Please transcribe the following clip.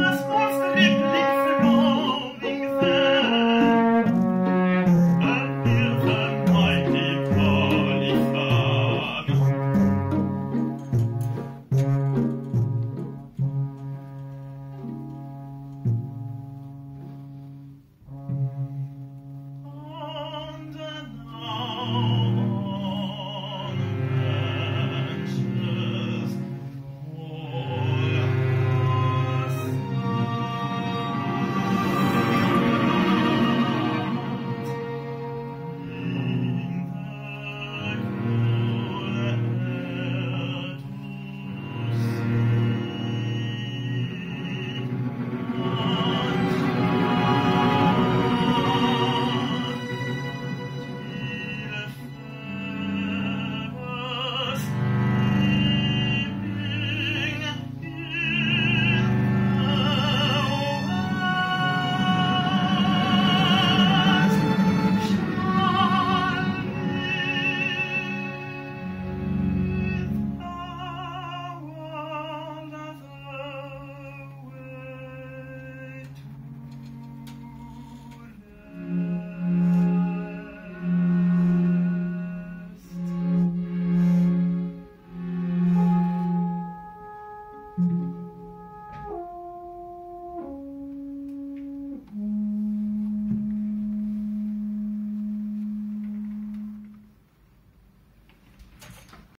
las cosas.